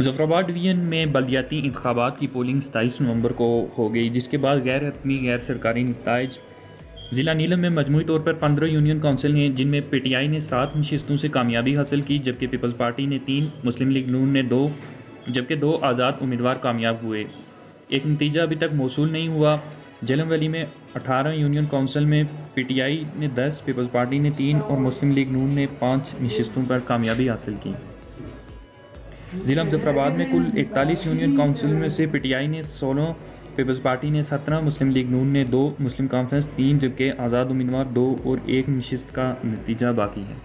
Muzaffarabad division में बलदियाती इंतबात की पोलिंग सताईस नवंबर को हो गई, जिसके बाद गैर हतमी गैर सरकारी नतज ज़िला नीलम में मजमू तौर पर पंद्रह यूनियन काउंसिल हैं, जिनमें पी टी आई ने सात नशस्तों से कामयाबी हासिल की, जबकि पीपल्स पार्टी ने तीन, मुस्लिम लीग नून ने दो, जबकि दो आज़ाद उम्मीदवार कामयाब हुए। एक नतीजा अभी तक मौसू नहीं हुआ। झेलम वैली में अठारह यूनियन काउंसिल में पी टी आई ने दस, पीपल्स पार्टी ने तीन और मुस्लिम लीग नून ने पाँच नशस्तों पर कामयाबी हासिल की। ज़िला मुजफ्फराबाद में कुल इकतालीस यूनियन काउंसिल में से पीटीआई ने सोलह, पीपल्स पार्टी ने सत्रह, मुस्लिम लीग नून ने दो, मुस्लिम कॉन्फ्रेंस तीन, जबकि आज़ाद उम्मीदवार दो और एक नशस्त का नतीजा बाकी है।